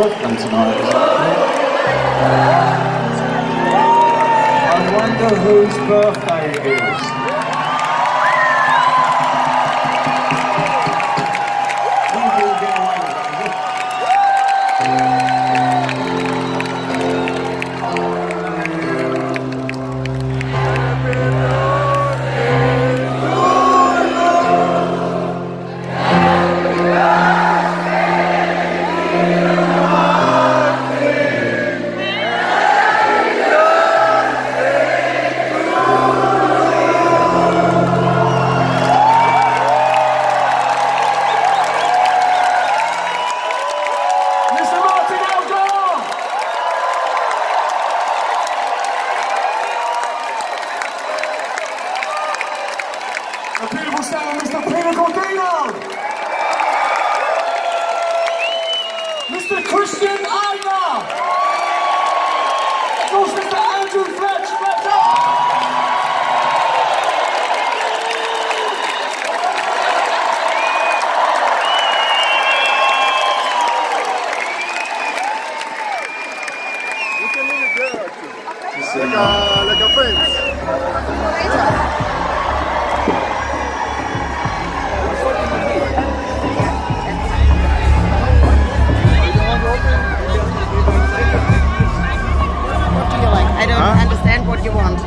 birthday tonight, correct? I wonder whose birthday it is. A beautiful sound, Mr. Peter Gordeno! Mr. Christian Eigner! Of course, Mr. Andrew Fletch Fletcher! Like a, like a fence. what you want.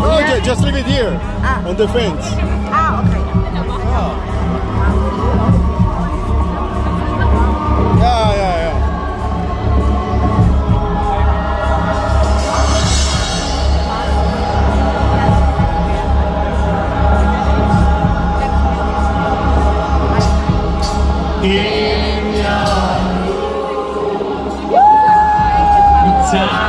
No, yeah. just leave it here ah. on the fence. Ah, okay. Ah. Yeah, yeah, yeah. In your time.